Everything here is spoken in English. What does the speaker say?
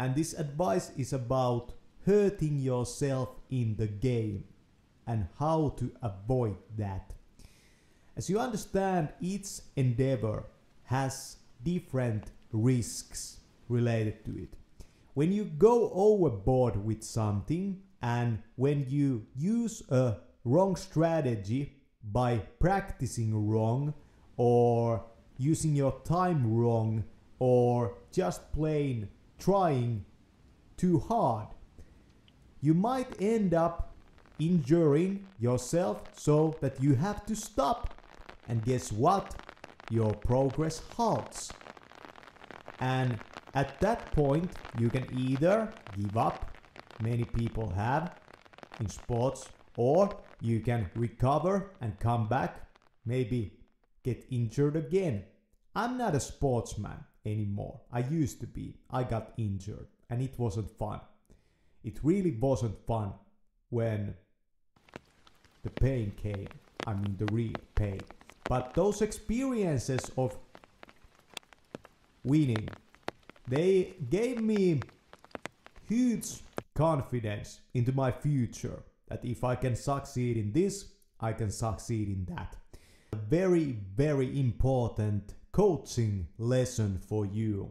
And this advice is about hurting yourself in the game and how to avoid that. As you understand, each endeavor has different risks related to it. When you go overboard with something and when you use a wrong strategy by practicing wrong or using your time wrong or just plain trying too hard, you might end up injuring yourself so that you have to stop. And guess what? Your progress halts. And at that point, you can either give up, many people have in sports, or you can recover and come back, maybe get injured again. I'm not a sportsman anymore. I used to be. I got injured and it wasn't fun. It really wasn't fun when the pain came. I mean, the real pain. But those experiences of winning, they gave me huge confidence into my future that if I can succeed in this, I can succeed in that. A very, very important coaching lesson for you